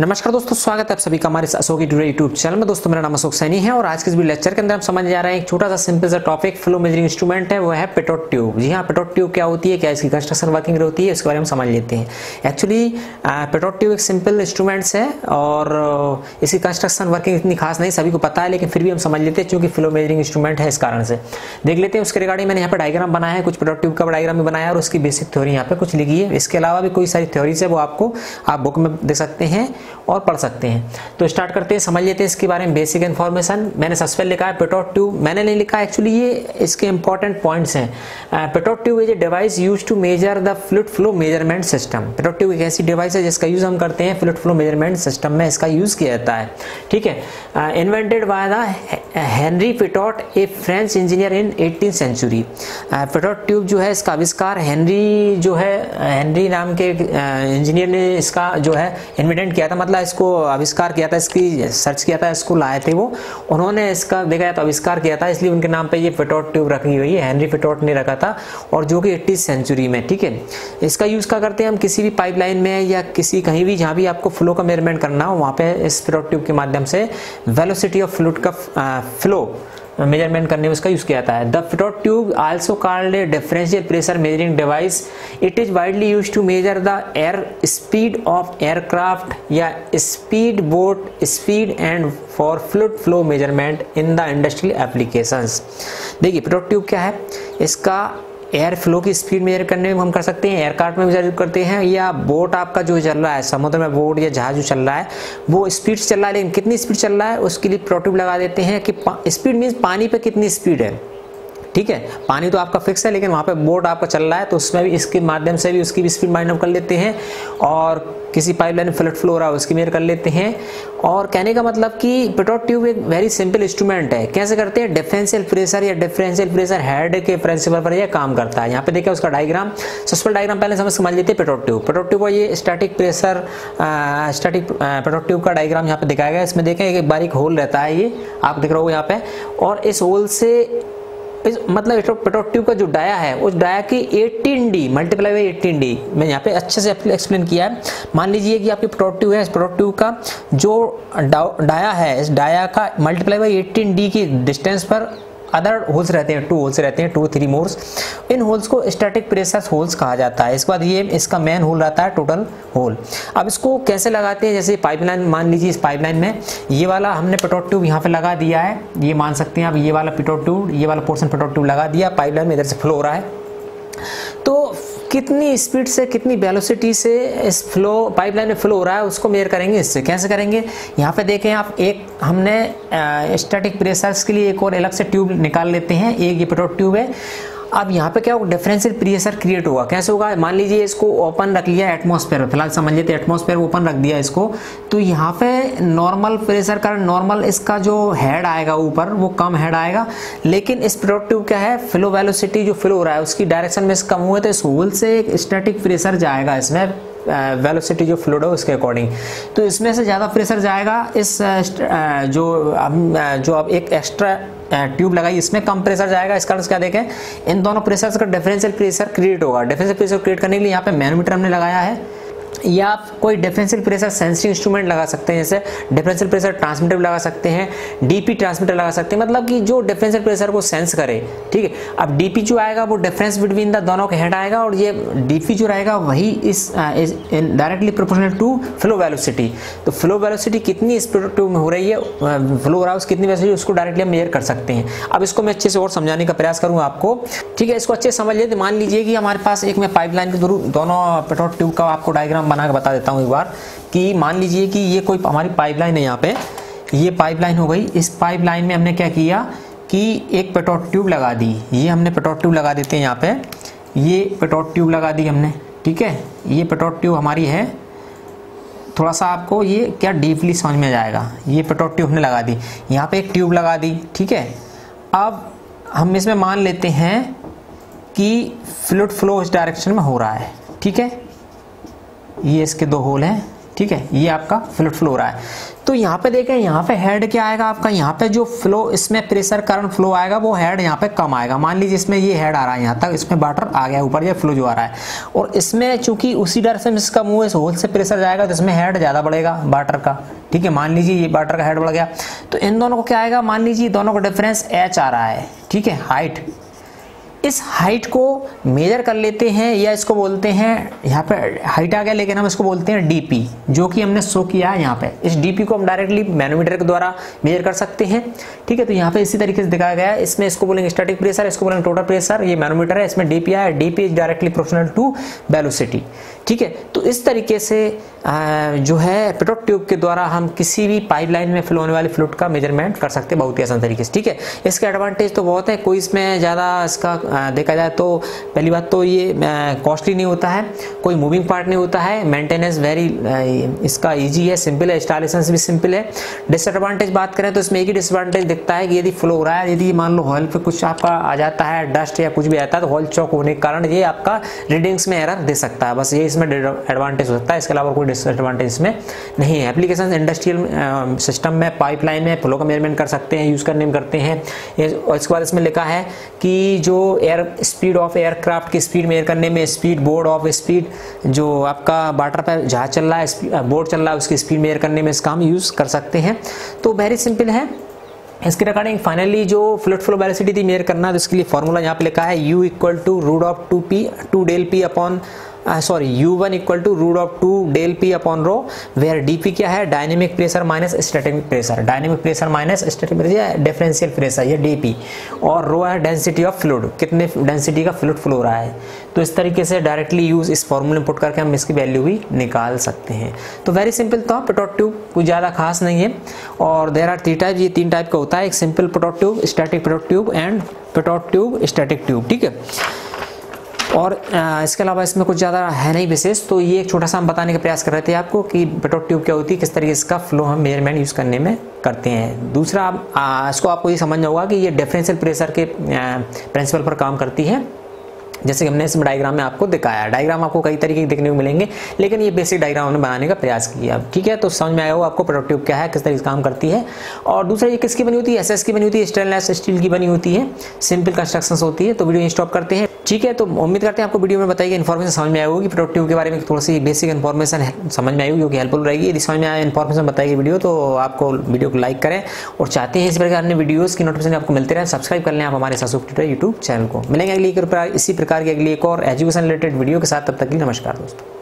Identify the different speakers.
Speaker 1: नमस्कार दोस्तों, स्वागत है आप सभी का हमारे अशोक यूट्यूब चैनल में। दोस्तों, मेरा नाम अशोक सैनी है और आज के इस लेक्चर के अंदर हम समझ जा रहे हैं एक छोटा सा सिंपल सा टॉपिक फ्लो मेजरिंग इंस्ट्रूमेंट है, वो है पेटोट ट्यूब जी हाँ पेटोट ट्यूब क्या होती है, क्या इसकी कंस्ट्रक्शन वर्किंग होती है, इसके बारे में समझ लेते हैं। एक्चुअली पेटोट ट्यूब एक सिंपल इंस्ट्रूमेंट्स है और इसकी कंस्ट्रक्शन वर्किंग इतनी खास नहीं, सभी को पता है, लेकिन फिर भी हम समझ लेते हैं क्योंकि फ्लो मेजरिंग इंस्ट्रूमेंट है इस कारण से। देख लेते हैं उसके रिगार्डिंग मैंने यहाँ पर डायग्राम बनाया है, कुछ पेटोट ट्यूब का डायग्राम भी बनाया और उसकी बेसिक थ्योरी यहाँ पर कुछ लिखी है। इसके अलावा भी कोई सारी थ्योरीज है, वो आपको आप बुक में दे सकते हैं। और पढ़ सकते हैं। तो स्टार्ट करते हैं, समझ लेते हैं इसके बारे में बेसिक इन्फॉर्मेशन मैंने सबसे पहले लिखा है पेटोट ट्यूब मैंने नहीं लिखा एक्चुअली ये इसके इंपॉर्टेंट पॉइंट्स हैं। Pitot tube is a device use to measure the fluid flow measurement system pitot tube एक ऐसी डिवाइस है जिसका यूज़ हम करते हैं फ्लूड फ्लो मेज़रमेंट सिस्टम में, इसका यूज़ किया जाता है। ठीक है? Invented by the Henry Pitot a French engineer in eighteen century pitot tube जो है इसका आविष्कार हेनरी जो है हेनरी नाम के इंजीनियर ने इसका जो है इन्वेंट किया था। मतलब इसको आविष्कार किया था, इसकी सर्च किया था, इसको लाए थे वो। उन्होंने इसका देखा तो आविष्कार किया था, इसलिए उनके नाम पे ये पेटोट ट्यूब रखी हुई है हेनरी पेटोट ने रखा था, और जो कि एट्टी सेंचुरी में, ठीक है? इसका यूज़ क्या करते हैं हम? किसी भी पाइपलाइन में या किसी कहीं भी, जहाँ भी आपको फ्लो का मेज़रमेंट करना हो, वहाँ पे इस पेटोट ट्यूब के माध्यम से वेलोसिटी ऑफ़ फ्लूड का फ्लो मेज़रमेंट करने में उसका यूज़ किया जाता है। The pitot tube also called a differential pressure measuring device it is widely use to measure the air speed of aircraft या speed boat speed and for fluid flow measurement in the industrial applications देखिए pitot tube क्या है? इसका air flow की speed measure करने में हम कर सकते हैं एयरक्राफ्ट में मेजर करते हैं, या बोट आपका जो चल रहा है, समुद्र में बोट या जहाज़ जो चल रहा है, वो स्पीड चल रहा है, लेकिन कितनी स्पीड चल रहा है, उसके लिए प्रोट्यूब लगा देते हैं कि स्पीड मीन्स पानी पर कितनी स्पीड है। ठीक है? पानी तो आपका फिक्स है, लेकिन वहाँ पे बोट आपका चल रहा है तो उसमें भी इसके माध्यम से भी उसकी भी स्पीड माइंड कर लेते हैं और किसी पाइपलाइन फ्लड फ्लो हो रहा है, उसकी मेयर कर लेते हैं। और कहने का मतलब कि पेट्रोल ट्यूब एक वेरी सिंपल इंस्ट्रूमेंट है। कैसे करते हैं? डिफरेंशियल प्रेशर या डिफरेंशियल प्रेशर हेड के प्रिंसिपल पर यह काम करता है। यहाँ पे देखिए उसका डायग्राम सस्पल डायग्राम पहले समझ समझ लेते हैं पेट्रोल ट्यूब पेट्रोल ट्यूब का ये static pressure static petrol tube का डायग्राम यहाँ पे दिखाया गया इसमें देखें एक बारीक होल रहता है ये। आप देख रहे हो यहाँ पे। और इस होल से इस मतलब ट्यूब का जो डाया है, उस डाया की 18 डी मल्टीप्लाई बाई 18 डी मैं यहाँ पे अच्छे से एक्सप्लेन किया है। मान लीजिए कि आपकी पेट्रोल ट्यूब है, इस पेट्रोल ट्यूब का जो डाया है, इस डाया का मल्टीप्लाई बाई 18 डी की डिस्टेंस पर अदर होल्स रहते हैं टू होल्स रहते हैं टू थ्री मोर्स इन होल्स को स्टैटिक प्रेशर होल्स कहा जाता है। इसके बाद ये, इसका मेन होल रहता है टोटल होल अब इसको कैसे लगाते हैं? जैसे पाइपलाइन मान लीजिए इस पाइपलाइन में ये वाला हमने पेट्रोल ट्यूब यहाँ पे लगा दिया है। ये मान सकते हैं अब ये वाला पेट्रोल ट्यूब ये वाला पोर्सन पेट्रोल ट्यूब लगा दिया। पाइपलाइन में इधर से फ्लो हो रहा है। कितनी स्पीड से, कितनी वेलोसिटी से इस फ्लो पाइपलाइन में फ्लो हो रहा है, उसको मेयर करेंगे, इससे कैसे करेंगे? यहाँ पे देखें आप, एक हमने स्टैटिक प्रेशर्स के लिए एक और अलग से ट्यूब निकाल लेते हैं, एक ये पेट्रोल ट्यूब है। अब यहाँ पे क्या होगा? डिफरेंशियल प्रेशर क्रिएट होगा। कैसे होगा? मान लीजिए इसको ओपन रख लिया एटमॉस्फेयर फ़िलहाल समझ लेते एटमॉस्फेयर ओपन रख दिया इसको। तो यहाँ पे नॉर्मल प्रेशर का नॉर्मल इसका जो हेड आएगा ऊपर, वो कम हेड आएगा। लेकिन इस प्रोडक्टिव क्या है? फ्लो वेलोसिटी जो फ्लो हो रहा है, उसकी डायरेक्शन में कम हुए तो इस होल से एक स्टैटिक प्रेशर जाएगा इसमें वेलोसिटी जो फ्लूड है उसके अकॉर्डिंग तो इसमें से ज़्यादा प्रेशर जाएगा इस जो जो अब एक एक्स्ट्रा ट्यूब लगाई, इसमें कम प्रेशर जाएगा इस कारण से क्या देखें, इन दोनों प्रेशर का डिफरेंशियल प्रेशर क्रिएट होगा। डिफरेंशियल प्रेशर क्रिएट करने के लिए यहाँ पे मैनोमीटर हमने लगाया है। या आप कोई डिफरेंशियल प्रेशर सेंसिंग इंस्ट्रूमेंट लगा सकते हैं, जैसे डिफरेंशियल प्रेशर ट्रांसमीटर लगा सकते हैं डीपी ट्रांसमीटर लगा सकते हैं मतलब कि जो डिफरेंशियल प्रेशर को सेंस करे, ठीक है? अब डीपी जो आएगा, वो डिफरेंस बिटवीन द दोनों के हेड आएगा और ये डीपी जो रहेगा, वही इस directly proportional to flow velocity तो फ्लो वेलोसिटी कितनी स्पीड में हो रही है फ्लो हो कितनी वेलोसिटी उसको डायरेक्टली हम मेयर कर सकते हैं। अब इसको मैं अच्छे से और समझाने का प्रयास करूँगा आपको, ठीक है? इसको अच्छे से समझ लेते मान लीजिए कि हमारे पास एक मैं पाइपलाइन के थ्रू दोनों पेट्रोल ट्यूब का आपको डायग्राम बना के बता देता हूँ एक बार, कि मान लीजिए कि ये कोई हमारी पाइपलाइन है यहाँ पे, ये पाइपलाइन हो गई। इस पाइपलाइन में हमने क्या किया कि एक पेट्रोल ट्यूब लगा दी। ये हमने पेट्रोल ट्यूब लगा देते हैं यहाँ पे। ये पेट्रोल ट्यूब लगा दी हमने, ठीक है? ये पेट्रोल ट्यूब हमारी है। थोड़ा सा आपको ये क्या डीपली समझ में जाएगा। ये पेट्रोल ट्यूब हमने लगा दी। यहाँ पे एक ट्यूब लगा दी, ठीक है? अब हम इसमें मान लेते हैं कि फ्लूड फ्लो इस डायरेक्शन में हो रहा है, ठीक है? ये इसके दो होल हैं, ठीक है? ये आपका फ्लूड फ्लो रहा है। तो यहाँ पे देखें, यहाँ पे हेड क्या आएगा आपका? यहाँ पे जो फ्लो इसमें प्रेशर करंट फ्लो आएगा, वो हेड यहाँ पे कम आएगा। मान लीजिए इसमें ये हेड आ रहा है, यहाँ तक इसमें वाटर आ गया, ऊपर ये फ्लो जो आ रहा है। और इसमें चूँकि उसी डायरेक्शन इसका मुँह इस होल से प्रेशर जाएगा तो इसमें हेड ज़्यादा बढ़ेगा वाटर का, ठीक है? मान लीजिए ये वाटर का हेड बढ़ गया। तो इन दोनों को क्या आएगा? मान लीजिए दोनों का डिफरेंस एच आ रहा है, ठीक है? हाइट इस हाइट को मेजर कर लेते हैं या इसको बोलते हैं, यहाँ पे हाइट आ गया, लेकिन हम इसको बोलते हैं डीपी जो कि हमने शो किया है यहाँ पे। इस डीपी को हम डायरेक्टली मैनोमीटर के द्वारा मेजर कर सकते हैं। ठीक है तो यहाँ पे इसी तरीके से दिखाया गया है। इसमें इसको बोलेंगे स्टैटिक प्रेशर इसको बोलेंगे टोटल प्रेशर ये मैनोमीटर है, इसमें डीपी आया DP is directly proportional to velocity ठीक है तो इस तरीके से जो है पेट्रोल ट्यूब के द्वारा हम किसी भी पाइपलाइन में फ्लो होने वाले फ्लूड का मेज़रमेंट कर सकते हैं बहुत ही आसान तरीके से। ठीक है, इसके एडवांटेज तो बहुत है, कोई इसमें ज़्यादा इसका देखा जाए तो पहली बात तो ये कॉस्टली नहीं होता है, कोई मूविंग पार्ट नहीं होता है मेंटेनेंस वेरी इसका ईजी है सिंपल है इंस्टॉलेशन भी सिंपल है। डिसएडवांटेज बात करें तो इसमें एक ही डिसएडवांटेज दिखता है कि यदि फ्लो हो रहा है, यदि मान लो हॉल पर कुछ आपका आ जाता है डस्ट या कुछ भी आता है तो हॉल चौक होने के कारण ये आपका रीडिंग्स में एरर दे सकता है। बस ये इसमें एडवांटेज हो सकता है, इसके अलावा कोई डिसएडवांटेज इसमें नहीं है। एप्लीकेशन इंडस्ट्रियल सिस्टम में पाइपलाइन में फ्लो का मेज़रमेंट कर सकते हैं यूज़ करने में करते हैं। और इसके बाद इसमें लिखा है कि जो एयर स्पीड ऑफ़ एयरक्राफ्ट की स्पीड मेयर करने में स्पीड बोर्ड ऑफ़ स्पीड जो आपका वाटर पर जहाज़ चल रहा है बोर्ड चल रहा है, उसकी स्पीड मेयर करने में इसका हम यूज़ कर सकते हैं। तो वेरी सिंपल है। इसके रिगार्डिंग फाइनली जो फ्लड फ्लो वेलोसिटी थी मेयर करना तो इसके लिए फॉर्मूला यहाँ पे लिखा है u equal to root of two p two del p upon sorry u one equal to root of two del p upon rho where D P क्या है? Dynamic pressure minus static pressure dynamic pressure minus static pressure differential pressure ये DP और rho है density of fluid कितने density का fluid flow रहा है? तो इस तरीके से डायरेक्टली यूज़ इस फॉर्मूले में पुट करके हम इसकी वैल्यू भी निकाल सकते हैं। तो वेरी सिंपल तो पेटोट ट्यूब कोई ज़्यादा खास नहीं है। और देर आर थ्री टाइप ये तीन टाइप का होता है। एक simple pitot tube static pitot tube and pitot tube static tube ठीक है? और इसके अलावा इसमें कुछ ज़्यादा है नहीं विशेष तो ये एक छोटा सा हम बताने का प्रयास कर रहे थे आपको कि पेट्रोल ट्यूब क्या होती है, किस तरीके इसका फ्लो हम मेज़रमेंट यूज़ करने में करते हैं। दूसरा, आप इसको आपको ये समझना होगा कि ये डिफरेंशियल प्रेशर के प्रिंसिपल पर काम करती है। जैसे कि हमने इस डायग्राम में आपको दिखाया डायग्राम आपको कई तरीके के देखने को मिलेंगे, लेकिन ये बेसिक डायग्राम हमने बनाने का प्रयास किया। ठीक है तो समझ में आया हो आपको प्रोडक्टिव क्या है, किस तरीके से काम करती है। और दूसरा, ये किसकी बनी होती है? एस की बनी होती है स्टेनलेस स्टील की बनी होती है। सिंपल कंस्ट्रक्शन होती है तो वीडियो स्टॉप करते हैं। ठीक है तो उम्मीद करते हैं आपको वीडियो में बताइए इन्फॉर्मेशन समझ में आई होगी। प्रोडक्टिव के बारे में थोड़ी सी बेसिक इन्फॉर्मेशन समझ में आई होगी, क्योंकि हेल्पफुल रहेगी। यदि समझ में आया इन्फॉर्मेशन बताएगी वीडियो तो आपको वीडियो को लाइक करें और चाहते हैं इस प्रकार अन्य वीडियोज़ की नोटिफिकेशन आपको मिलते रहे सब्सक्राइब कर लें आप हमारे सासुक यूट्यूब चैनल को। मिलेंगे अगली इसी प्रकार की अगली एक और एजुकेशन रिलेटेड वीडियो के साथ। तब तक नमस्कार दोस्तों।